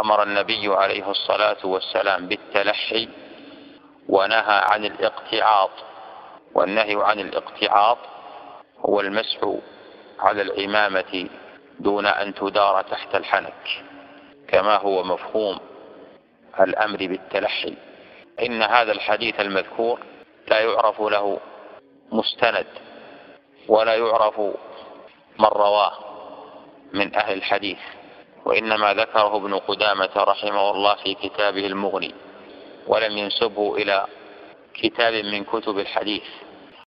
أمر النبي عليه الصلاة والسلام بالتلحي ونهى عن الاقتعاط والنهي عن الاقتعاط هو المسح على العمامة دون أن تدار تحت الحنك كما هو مفهوم الأمر بالتلحي. إن هذا الحديث المذكور لا يعرف له مستند ولا يعرف من رواه من أهل الحديث. وإنما ذكره ابن قدامة رحمه الله في كتابه المغني ولم ينسبه إلى كتاب من كتب الحديث.